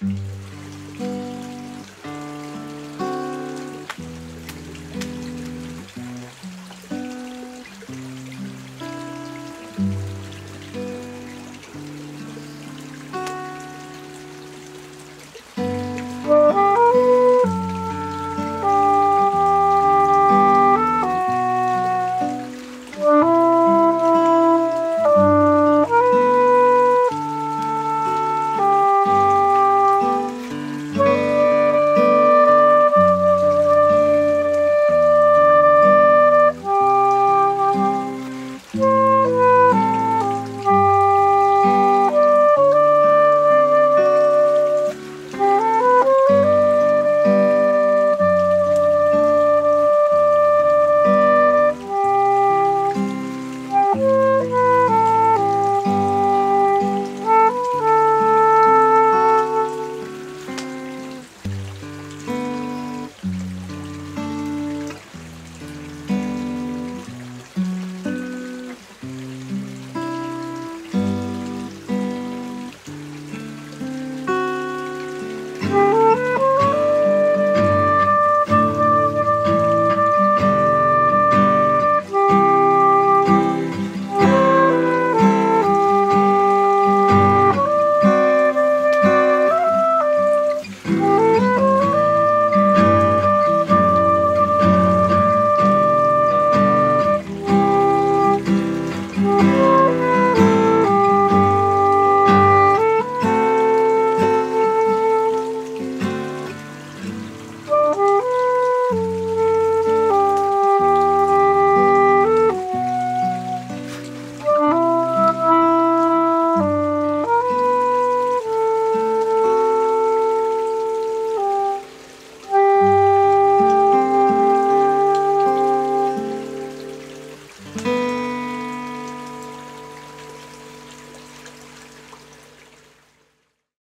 Bye. Música